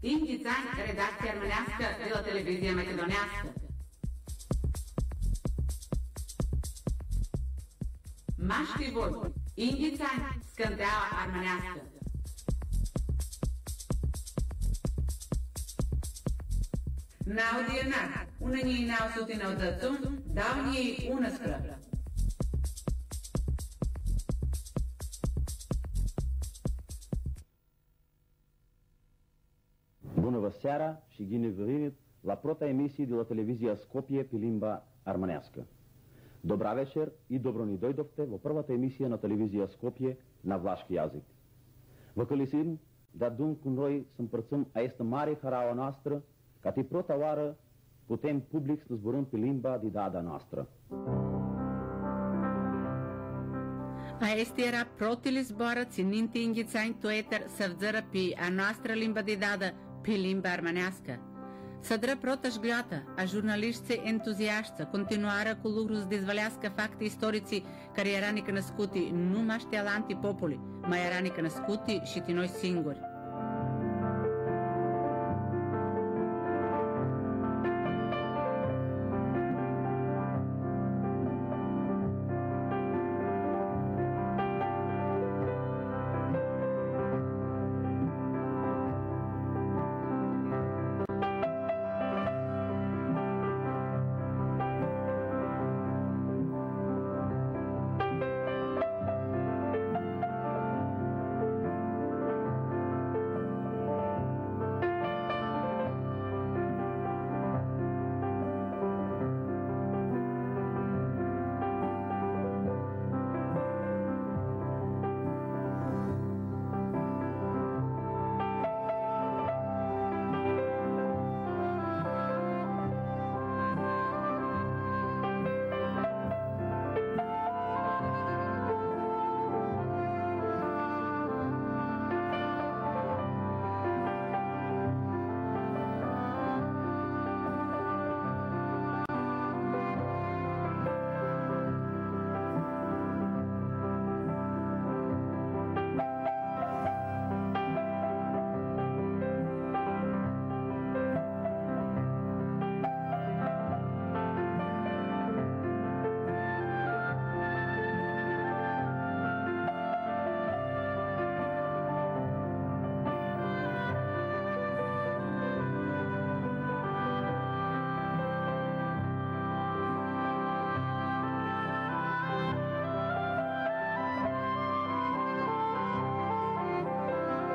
Timp de ani, redacția armenească de la televizie macedonească. Maști voi, inghițani, scânteaua armenească. Naudie nat, ună nii n-au sutină dățun, dau nii ună scrăplă. Сера și ghine vărinit la prota emisii de la televizia Scopie pe limba. Добра вечер и добро ни дојдовте во првата емисија на телевизија Скопје на влашки јазик. Во Калисин, да дун кунрој сам прцум, а есте мари харао настра, кати протавара, потем публикс на зборун пилимба ди дада настра. А естера протили збораци нинтингицајн туетар савдзара пи, а настра лимба ди дада – a noastră limba de dada pi limba armanească. Съдра проташ глята, а журналистце ентузијашца, континуара ку лурус да изваляска факти историци, кариераника на скути, нума ще аланти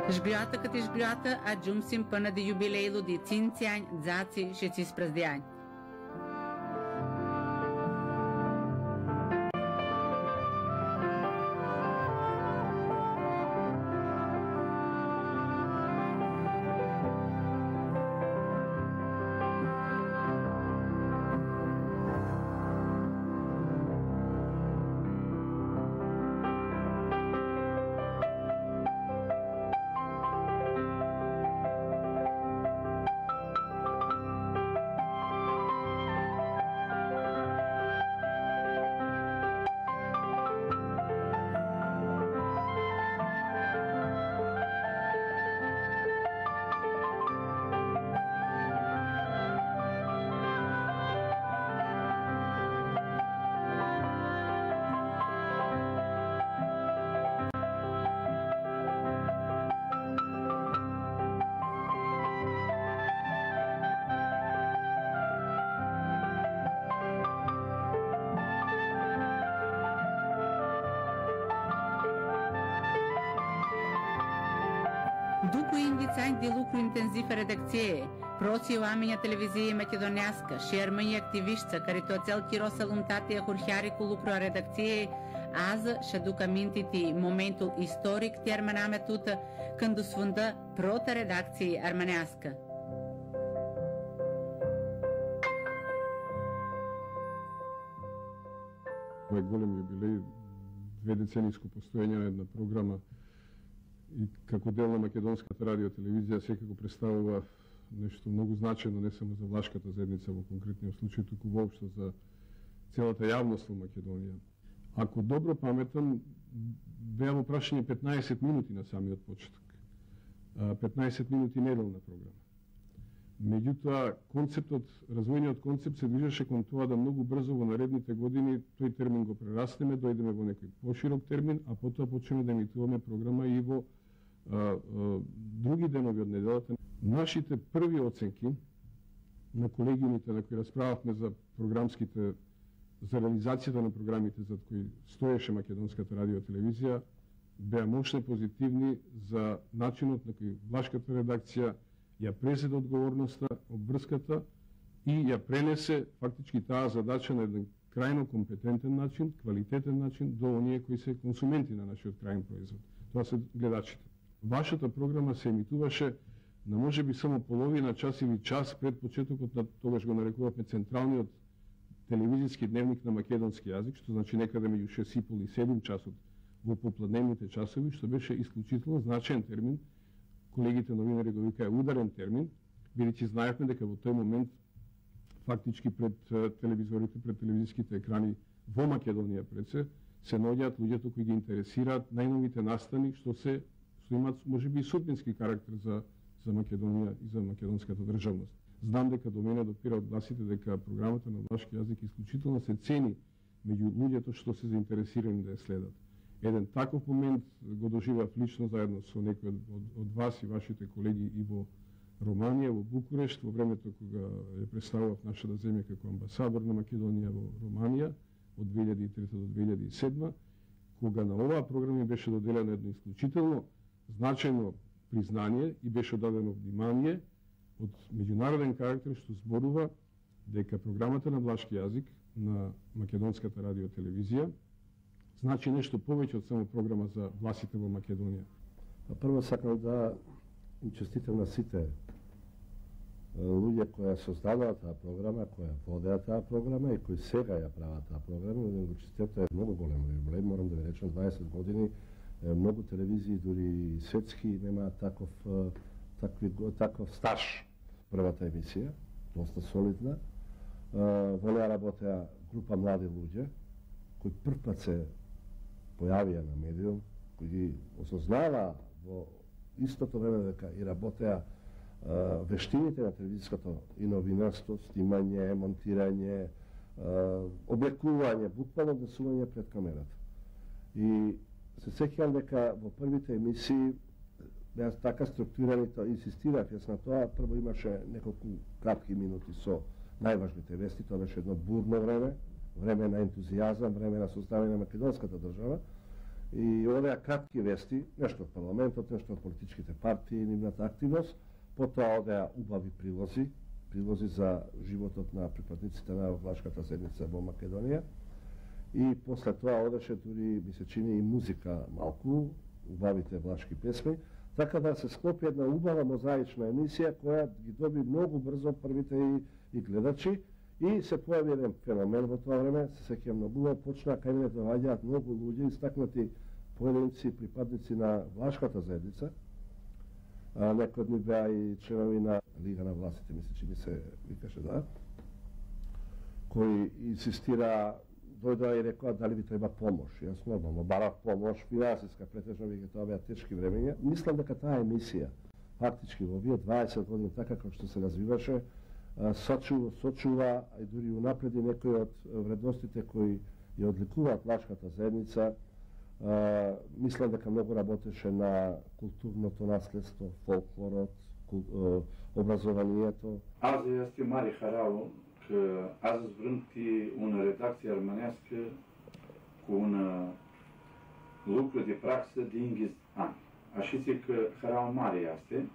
пополи, мајараника на скути, шитиној сингори. Жглјата кати жглјата, а джумсим пана де дзаци, шеци ди Луку интензив редакције, проци уамења телевизија македонијаска, шермања активиштца, карито цел кироса лумтатија хурхјари ку редакција редакције, аз шадука минтити моментул историк ти арманаме тута, кându свунда прота редакција арманијаска. Овој голем јубилеј, две децениско постоење на една програма и како дел на македонската радио телевизија секако представува нешто многу значајно не само за влашката заедница во конкретниот случај, туку воопшто за целата јавност во Македонија. Ако добро паметам, беа во прашање 15 минути на самиот почеток. 15 минути неделна програма. Меѓутоа, концептот, развојниот концепт се движеше кон тоа да многу брзо во наредните години тој термин го прераснеме, дојдеме во некој поширок термин, а потоа почнеме да емитуваме програма и во други денови од неделата. Нашите први оценки на колегиумите на кои расправавме за програмските за реализацијата на програмите за кои стоеше Македонската радио телевизија беа мощно позитивни за начинот на кој Влашката редакција ја презеде одговорноста, обврската и ја пренесе фактички таа задача на еден крајно компетентен начин, квалитетен начин до оние кои се консументи на нашиот крајен производ. Тоа се гледачите. Вашата програма се емитуваше на може би само половина час или час пред почетокот на тогаш го нарекувавме централниот телевизиски дневник на македонски јазик, што значи некаде да меѓу 6,5 и 7 часот во попладневните часови, што беше исклучително значен термин. Колегите новинари го викаа ударен термин, бидејќи знаевме дека во тој момент фактички пред телевизорите, пред телевизиските екрани во Македонија пред се, се наоѓаат луѓето кои ги интересираат најновите настани што се што имаат можеби и судбински карактер за за Македонија и за македонската државност. Знам дека до мене допира од гласите дека програмата на влашки јазик исклучително се цени меѓу луѓето што се заинтересирани да ја следат. Еден таков момент го доживав лично заедно со некои од, од, од вас и вашите колеги и во Романија, во Букурешт, во времето кога ја представував нашата земја како амбасадор на Македонија во Романија од 2003 до 2007, кога на оваа програма беше доделено едно исклучително значајно признание и беше дадено внимание од меѓународен карактер што зборува дека програмата на влашки јазик на Македонската радио телевизија значи нешто повеќе од само програма за власите во Македонија. А прво сакам да им честитам на сите луѓе кои создадоа таа програма, кои водеа таа програма и кои сега ја прават таа програма, да го честитам, тоа е многу голем проблем, морам да ви речам 20 години многу телевизии, дури светски, немаат таков, такви, таков стаж првата емисија, доста солидна. Во неа работеа група млади луѓе, кои прв се појавија на медиум, кои ги осознава во истото време дека и работеа вештините на телевизиското и новинарство, снимање, монтирање, облекување, буквално однесување пред камерата. И се сеќавам дека во првите емисии беа така структурирани, тоа инсистирав јас на тоа, прво имаше неколку кратки минути со најважните вести, тоа беше едно бурно време, време на ентузијазам, време на создавање на македонската држава, и овие кратки вести, нешто од парламентот, нешто од политичките партии, нивната активност, потоа одеа убави прилози, прилози за животот на припадниците на Влашката седница во Македонија, и после тоа одеше дури, ми се чини, и музика малку, убавите влашки песми, така да се склопи една убава мозаична емисија која ги доби многу брзо првите и, и гледачи и се појави еден феномен во тоа време, се сеќавам многу, почна кај да мене доаѓаат многу луѓе, истакнати поединци, припадници на влашката заедница, а, некои од нив беа и членови на Лига на властите, мисли, че ми се викаше, да, кои инсистираа дојдоа и рекоа дали ви треба помош. Јас нормално барав помош, финансиска, претежно веќе тоа беа тешки времења. Мислам дека таа емисија, фактички во овие 20 години, така како што се развиваше, сочува, сочува и дури унапреди некои од вредностите кои ја одликуваат нашата заедница. мислам дека многу работеше на културното наследство, фолклорот, образованието. Аз јас ти Мари Харало, că azi vrânti una redacție armănească cu un lucru de praxă de inghiz ani. Așa zice că harau mare este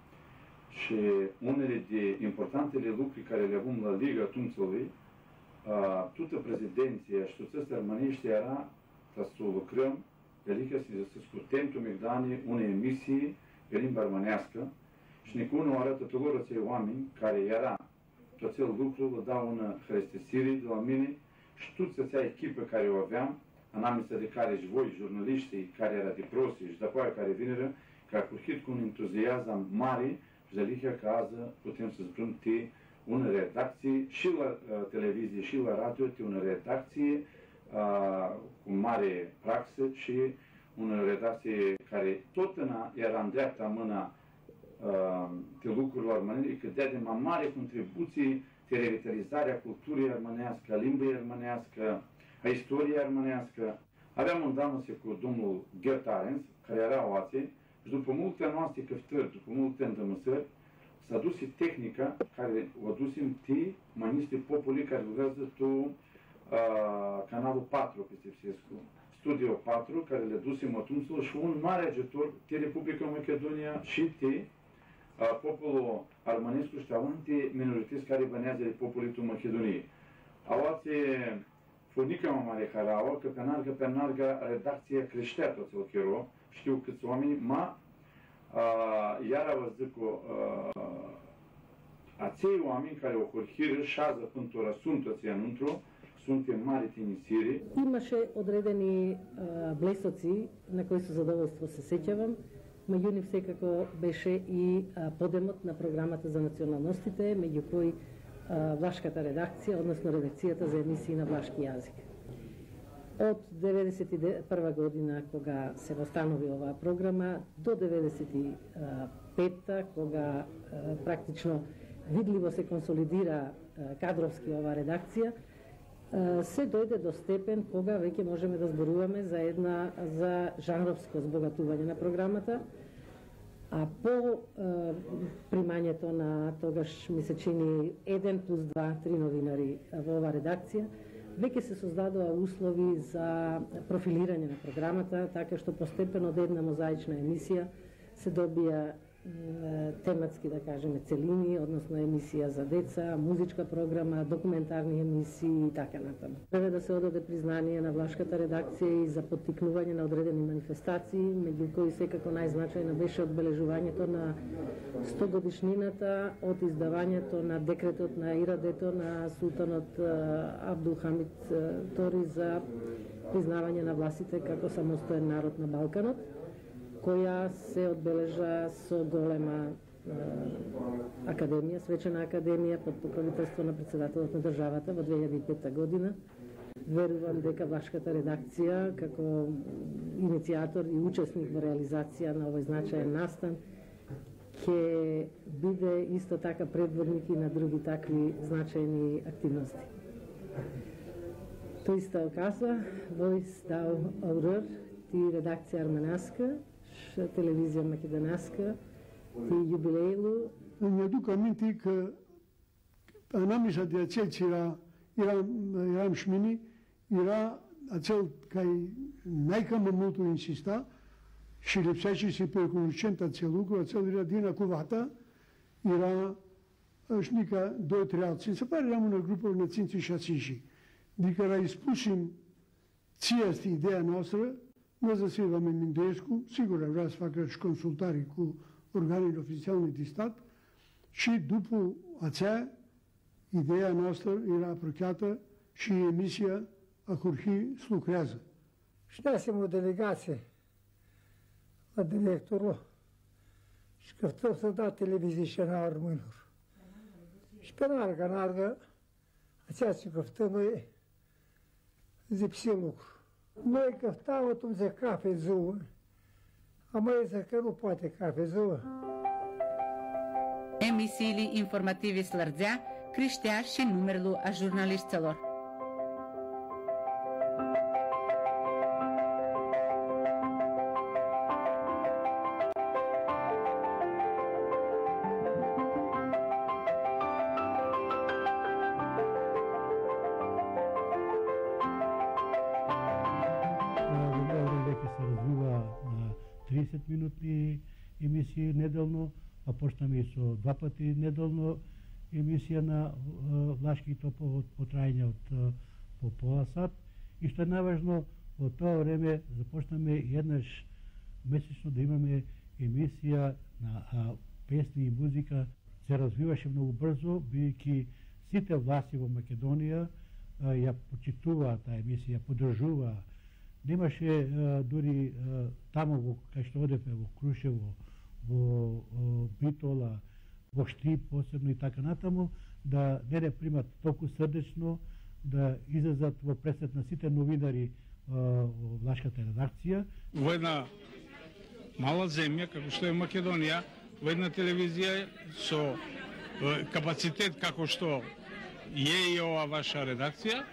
și unele de importantele lucruri care le avem la Liga Tunțului, toată prezidenția și toți ăstea armănești era ca să lucrăm, adică să scurtem tumigdani unei emisii pe limba armănească și nici arată tuturor acei oameni care era acel lucru vă dau în hrăstisirii de la mine și toți acea echipă care o aveam, anamnița de care și voi, jurnaliștii care era de prosti și după aia care vineră, că a curhit cu un entuziasm mare și de lichia că azi putem să zicem te una redacție și la uh, televizie și la radio, te una redacție uh, cu mare praxă și una redacție care tot în a, era în dreapta mâna Uh, lucrurilor armănene, că dea de mare contribuție revitalizarea culturii armănească, a limbii armănească, a istoriei armănească. Aveam un danuse cu domnul Gert Arens, care era oațe, și după multe noastre căftări, după multe îndămăsări, s-a dus tehnica care o dus în tii maniste popului care lucrează tu uh, canalul 4 Pistepsescu, Studio 4, care le dusem atunci și un mare ajutor de Republica Macedonia și tii популо арманиску штаванти миноритетска албанези популиту Македонии. Ова е фоникама маре харава, капенарга пенарга редакција крештето се окиро, што укацуваме, ма јара ваздико а цеј уамин кај охорхир шаза пунтора сунто ција нунтро, сунте марите иницири. Имаше одредени блесоци на кои со задоволство се сеќавам, Меѓу нив секако беше и подемот на програмата за националностите, меѓу кои влашката редакција, односно редакцијата за емисии на влашки јазик. Од 91 година, кога се востанови оваа програма, до 1995-та, кога практично видливо се консолидира кадровски оваа редакција, се дојде до степен кога веќе можеме да зборуваме за една за жанровско збогатување на програмата, А по е, примањето на тогаш ми се чини 1 плюс 2, три новинари во оваа редакција, веќе се создадоа услови за профилирање на програмата, така што постепено од една мозаична емисија се добија тематски, да кажеме, целини, односно емисија за деца, музичка програма, документарни емисии и така натаму. Треба да се одаде признание на влашката редакција и за поттикнување на одредени манифестации, меѓу кои секако најзначајно беше одбележувањето на 100 годишнината од издавањето на декретот на Ирадето на султанот Абдул Хамид Тори за признавање на властите како самостоен народ на Балканот која се одбележа со голема академија, свечена академија под покровителство на председателот на државата во 2005 година. Верувам дека вашката редакција како иницијатор и учесник во реализација на овој значаен настан ќе биде исто така предводник и на други такви значајни активности. Тој стал каза, Voice Dao аурор, ти редакција și televizia macedonească, de jubileul. Îmi aduc aminte că în Amișa de aceea era, era, eram șmini, era acel care n-ai cam multul insista și lipsea și se percunoscent acel lucru, acel era din cuvata, era șnica două, trei alții. Se pare eram în grupul năținții și asișii. Adică era expusim ție asta ideea noastră, Văzăsiv Amendindescu, sigur, vrea să facă și consultare cu organele oficiale de stat și după aceea, ideea noastră era apropiată și emisia a Curhii lucrează. Și dăsem o delegație la directorul și că tot să da televizie și în armânilor. Și pe nargă, nargă, aceea ce că noi zipsi lucru. Noi căptam un de cafezul, a mãe disse că nu poate cafezul. Емисији информативи слрдзя, криштеар ши numерlu a журналистцелор. И недолно емисија на Лашки топол по трајање од по пола сат. И што е најважно, во тоа време започнаме еднаш месечно да имаме емисија на а, песни и музика. Се развиваше многу брзо, бидејќи сите власти во Македонија а, ја почитуваа таа емисија, поддржува, Немаше а, дури а, во кај што одевме во Крушево, во Битола, во Штип посебно и така натаму, да не да примат толку срдечно, да излезат во пресет на сите новинари во Влашката редакција. Во една мала земја, како што е Македонија, во една телевизија со капацитет како што е и ова ваша редакција,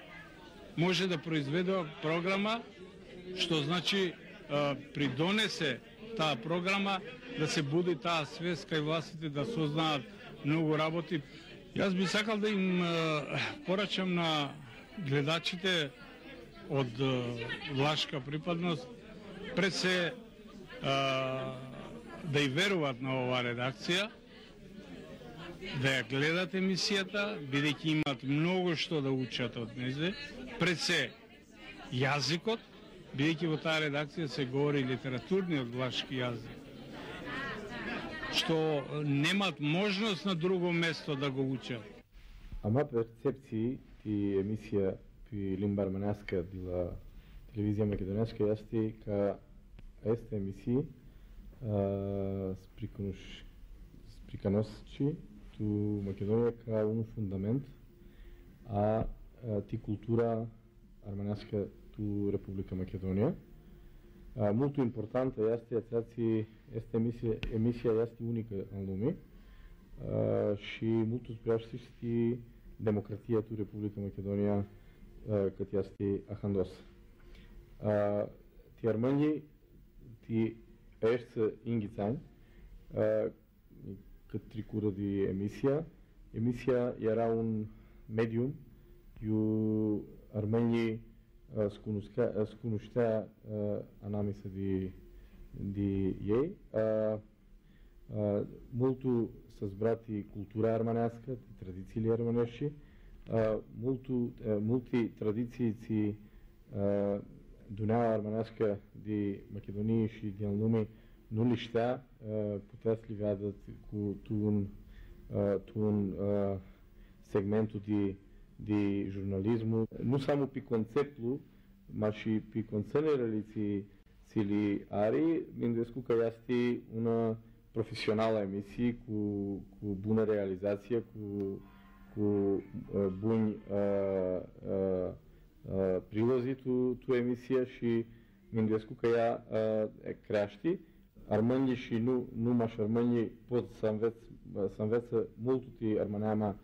може да произведе програма што значи придонесе таа програма да се буди таа свест кај властите да сознаат многу работи. Јас би сакал да им порачам на гледачите од влашка припадност. Пред се да и веруваат на оваа редакција, да ја гледат емисијата, бидејќи имат многу што да учат од незе, пред се јазикот, бидејќи во таа редакција се говори литературниот влашки јазик, што немат можност на друго место да го учат. Ама перцепции и емисија при Лимбар Манаска дила телевизија македонска јасти ка есте емисии сприканосчи ту Македонија ка ум фундамент а, а ти култура арманаска ту Република Македонија. Uh, Mult importantă este, atrație, este emisie, emisia este unică în lume uh, și multul preaștiști democrația tu Republica Macedonia uh, cât este ahandos. Ti Armenii, ti ești inghițani, cât tricură de emisia. Emisia era un medium, iu Armenii скунушка скунушта анамиса ди ди јеј мулту се збрати култура арманеска и традиции арманеши? Мулту мулти традициици Дунава арманеска ди македонијши ди алнуми нулишта потесли вадат ку тун тун сегменту ди de jornalismo. Nu samo pe conceptul, ma și pe conțenerele țili are, gândesc că ea este una profesională emisie cu, cu bună realizație, cu, cu uh, buni uh, uh, uh prilozi tu, tu emisia și gândesc că ea uh, crește. Armânii și nu numai și armânii pot să, înveț, să înveță mult de armâneama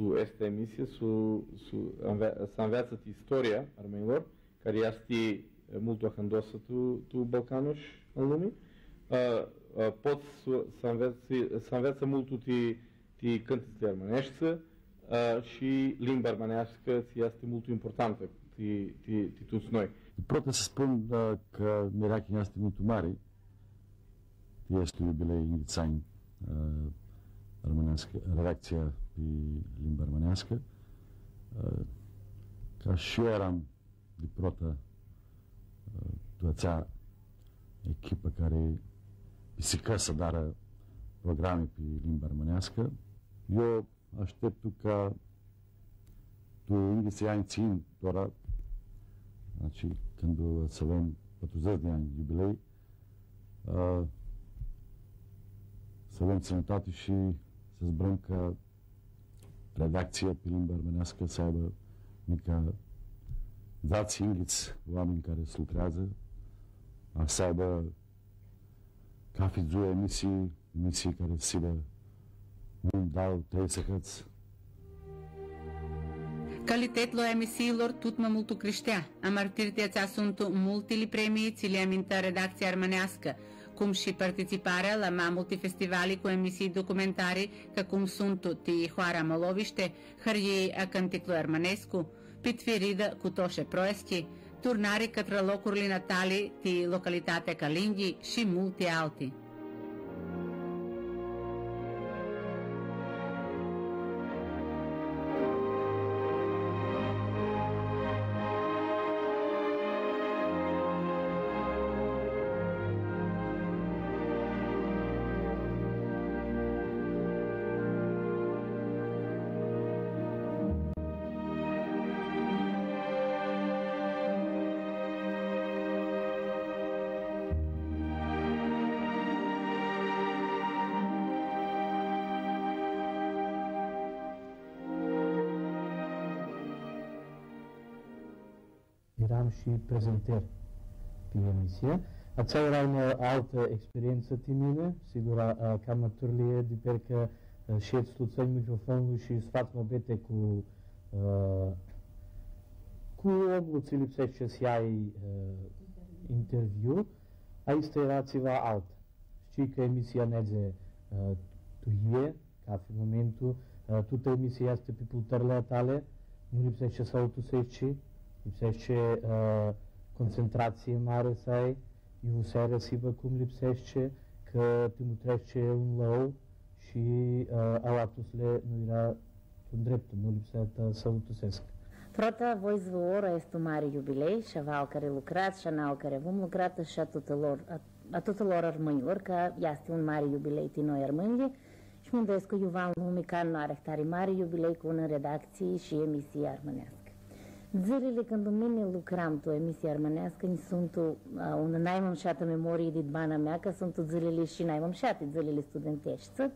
tu esta emisija su, su anve, sa anvecët historia armenilor, care jashti multu ahëndosa tu, tu Balkanosh në lumi, pot să învețe multul ti, ti cântăți armenești și limba armenească ți este mult importantă, ti, ti, ti toți noi. Protă să spun da, că miracul este mult mare, este iubilei Inghițani uh, armenească, redacția и limba armanească, ca și eu eram de prota toată echipa care pisică să dară programe pe limba armanească. Eu aștept ca tu încă să ani țin doar znači când să avem 40 de ani jubilei, să avem sănătate și să zbrăm că redacția pe limba armenească să aibă mică dați singhiți oameni care se lucrează, a să aibă ca fi emisii, emisii care se nu dau trei secăți. Калитетло емисиилор тутма мулту криштя, а мартирите ца сунту мултили премии цилиаминта редакција арманеаска, Комши партиципара ла мамулти фестивали кој емисии документари какум сунту ти Хуара Маловиште, Харји Акантикло Ерманеску, Питфирида Кутоше Проески, Турнари Катралокурли Натали ти локалитате Калинги, Шимул ти Алти. Și multe alte. și prezentări pe emisia. Ați era o altă experiență timine, sigur, a, cam turlie de percă și et stuțăi microfonul și sfat mobete cu uh, cu obluci lipsește să ai uh, interviu, a este era ceva alt. Știi că emisia neze uh, tu e, ca fi momentul, uh, tută emisia este pe pultările tale, nu lipsește să autoseci, lipsește uh, concentrație mare să ai, iuserea sibă cum lipsește, că te mutrește un lău și uh, alatusle nu era un drept, nu lipsea să utusesc. Prota voi zvora este un mare jubilei și avea care lucrați și anal care vom lucrat și a tuturor, a, a tuturor armânilor, că este un mare jubilei din noi armânile și mă că Iuvan Lumican nu are tare mare jubilei cu un redacție și emisie armânească. Zilele când în mine lucram tu emisia armănească, sunt uh, unde n-ai mămșată memorie de bana mea, că sunt zilele și n-ai mămșate zilele studentești.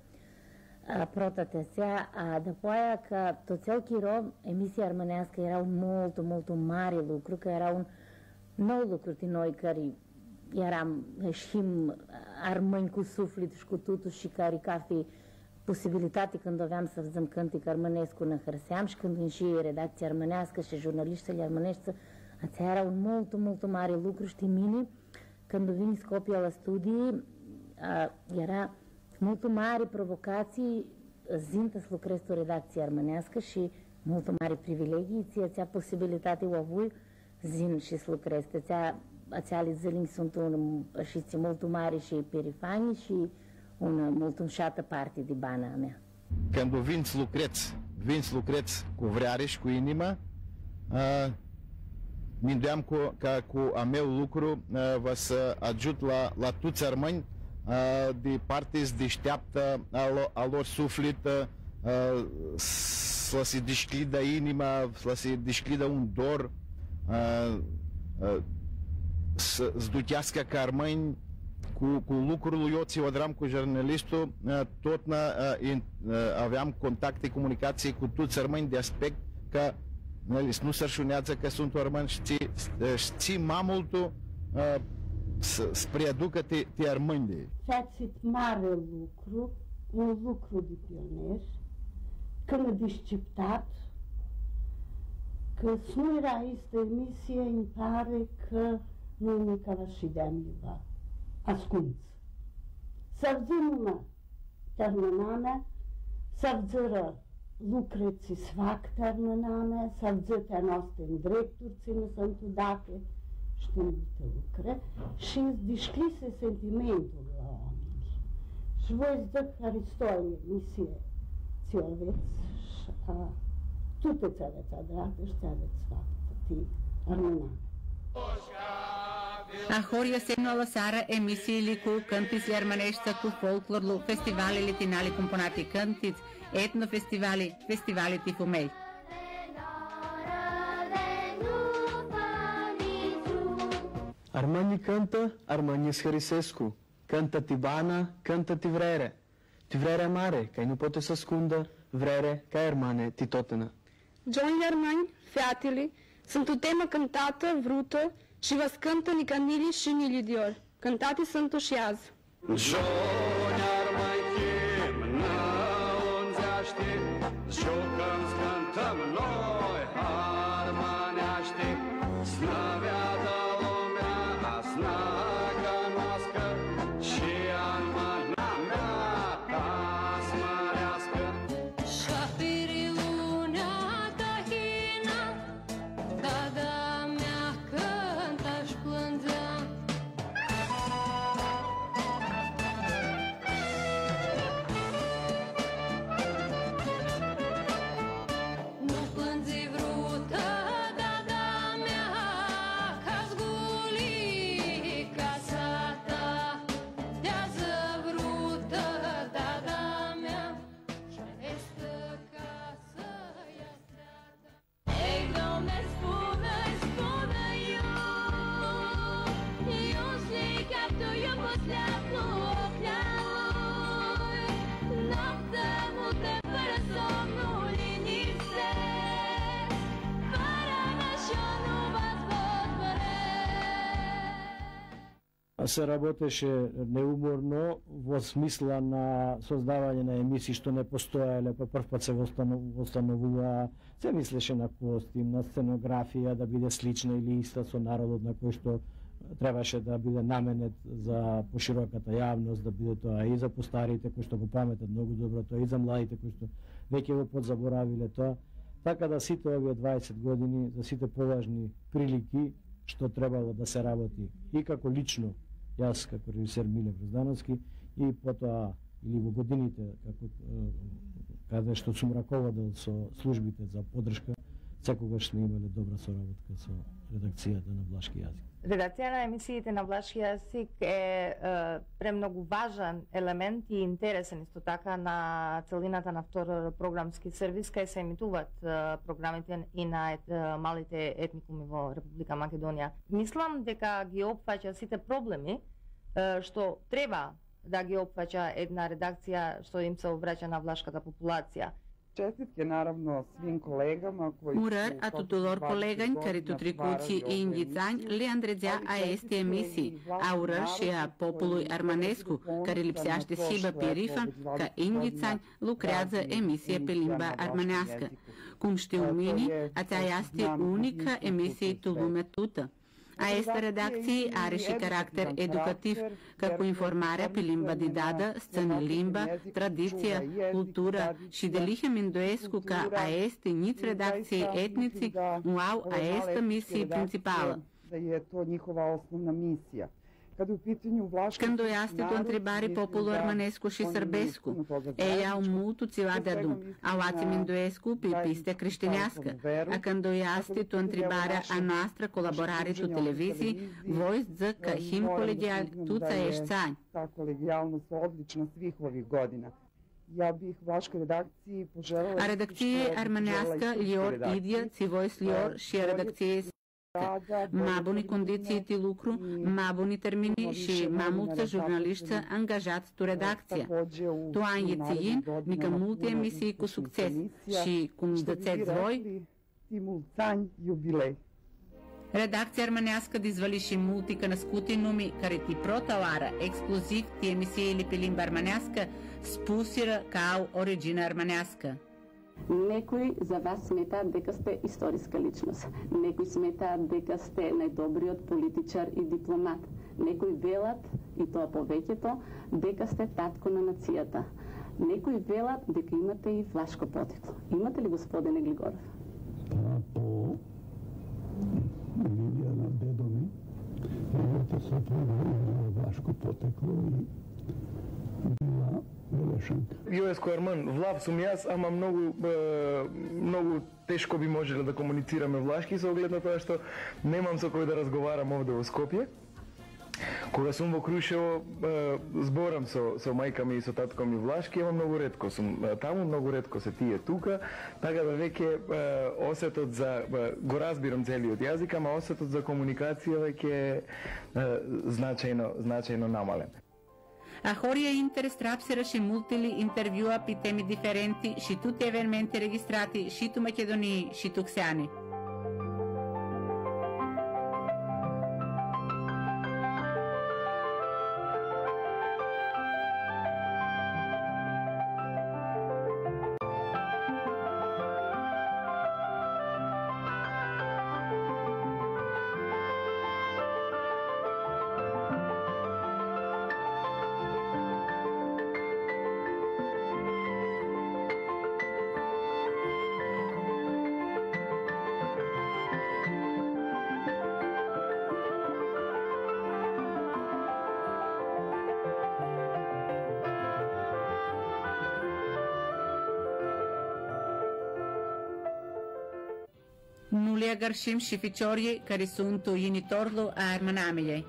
Protate sea, după aia că toți ochii emisia armănească era un mult, mult un mare lucru, că era un nou lucru din noi care eram, știm, armâni cu suflet și cu totul și care ca fi posibilitate când aveam să văzăm cântic armănescu în Hărseam și când și redacția armănească și jurnaliștele armănești, ația era un mult, mult mare lucru, știi mine, când vin Scopia la studii, a, era mult mare provocații zintă să lucrez o redacție armănească și mult mare privilegii, ți ația posibilitate o avui zin și să lucrez. Ația, ația zilini sunt un, și ți mult mare și perifani și una mult înșată parte de bana a mea. Când vin să lucreți, vin să lucreți cu vreare și cu inima, uh, mindeam cu, că cu a meu lucru uh, vă să ajut la, la toți armâni uh, de parte deșteaptă a, a lor suflet, uh, să se desclidă inima, să se desclidă un dor, uh, uh, să zdutească ca armâni cu, cu lucrul eu ți odram cu jurnalistul, tot na, in, aveam contacte, comunicații cu toți rămâni de aspect că nu se șunează că sunt rămâni știi, știi mai multul spre aducă te, te armâni. Facit mare lucru, un lucru de pionier, când disciptat, că nu era este emisie, îmi pare că nu nicăva și de-am iubat ascuns. Савзимуна терминаме, савзира лукреци свак терминаме, савзите ностен директорци на Сантудаке, штимите лукре, și dișcli se sentimentul la oameni. Și voi zdăc Hristoie misie ți aveți și a toate ți aveți adrate și ți aveți faptă, ti armâname. A Хорија седнала Сара емисии ли ку кънтис лерманешца ку фолклорлу фестивали ли тинали компонати кънтиц, етно фестивали, ти. Armani canta, Armani Scarisescu. Canta Tibana, canta Tivrere. Tivrere mare, ca nu poate să ascundă, vrere, ca ermane, titotena. John Armani, fiatele, sunt o temă cântată, vrută, și vă scântă nicanili și nilidior. Cântate sunt ușiaz. Jonar mai chem, na unzeaște, jocăm, cântăm noi, се работеше неуморно во смисла на создавање на емисии што не постоеле, па прв пат се восстановува, се мислеше на костим, на сценографија да биде слична или иста со народот на кој што требаше да биде наменет за пошироката јавност, да биде тоа и за постарите кои што го паметат многу добро тоа и за младите кои што веќе го подзаборавиле тоа. Така да сите овие 20 години, за сите поважни прилики што требало да се работи и како лично јас како режисер Миле Гроздановски и потоа или во годините како каде што сум раководел со службите за подршка, секогаш сме имале добра соработка со редакцијата на Влашки јазик. Редакција на емисиите на влашки јазик е, е премногу важен елемент и интересен исто така на целината на втор програмски сервис кај се емитуваат е, програмите и на ет, е, малите етникуми во Република Македонија. Мислам дека ги опфаќа сите проблеми е, што треба да ги опфаќа една редакција што им се обраќа на влашката популација. Čestitke Murar, a tuturor colegani care tu trecuți indiți ani le îndrăgea a este emisii, a urări și a popului armanescu, care lipseaște Siba Pirifa, că indiți ani lucrează emisie pe limba armanească. Cum știu mine, aceea este unica emisie tu lumea tută. Esta redakciji are și karakter edukativ, како информarea pe limba de dada, scena limba, tradiția, cultura și de lihe mindoescu ca a este nici redakcije etnici, uau a esta misija principala. Da je Când o este o întrebare popul Ormănescu și Sârbescu. Ei au mutu țiva de adun, au ați minduescu pe piste creștinească. A când o este o întrebare a noastră colaborare cu televizii, voi zic că him colegial tu țăiești țani. Ta kolegijalnost odlična svih ovih godina. Ja bih vaškoj redakciji poželjela... A redakcije armeneaska Lior Idija, Civojs Lior, šije și a redakcije Мабуни кондициите лукру, мабуни термини ши мамулца журналистца ангажат ту редакција. Тоа е цијин, ника мулти емисии ку сукцес, ши кум да цет звој. юбилей. Редакција армаneaска да извалиши мултика на скути нуми, каре ти проталара, ексклузив ти емисија или пилимба армаneaска, спусира као оригина армаneаска. Некои за вас сметаат дека сте историска личност. Некои сметаат дека сте најдобриот политичар и дипломат. Некои велат, и тоа повеќето, дека сте татко на нацијата. Некои велат дека имате и влашко потекло. Имате ли господине Глигоров? Па по линија на дедо ми, имате сопруга влашко потекло и била Белешанка. Јоес Арман, влав сум јас, ама многу е, многу тешко би можеле да комуницираме влашки со оглед на тоа што немам со кој да разговарам овде во Скопје. Кога сум во Крушево, зборам со, со мајка ми и со татко ми влашки, ама многу ретко сум таму, многу ретко се тие тука, така да веќе осетот за, го разбирам целиот јазик, ама осетот за комуникација веќе е, значајно, значајно намален. A Horia Interes trapsirаше мултили интервјуа пи теми диференти, ши тути евенменти регистрати, шиту Македонии, шиту Ксјани. اگر شم شفی چاری کاری سون تو یینی تارلو ارمان امیه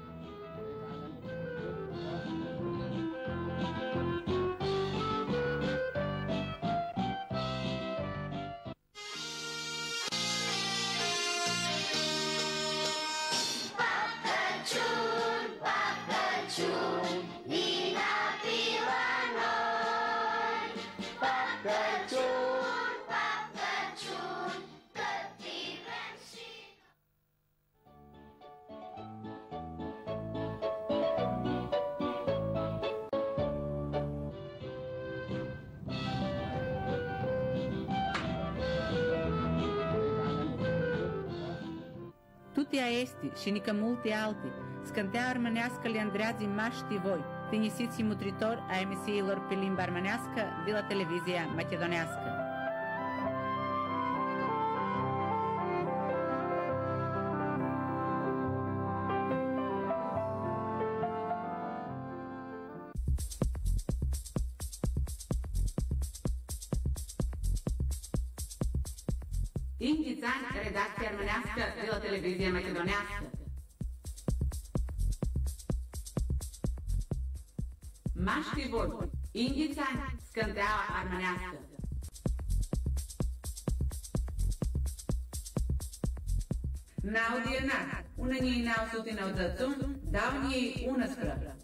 шиника мулти алти, скантеар маняска ли андрази машти вој, тенјисици мутритор, аемисији лор пилим барманяска, вила телевизија македоняска. invitați redacția armenească de la televizie macedonească. Maști vorbi, indițani, scânteaua armenească. Naudie nat, ună njej nausuti naudățun, dau njej ună scră.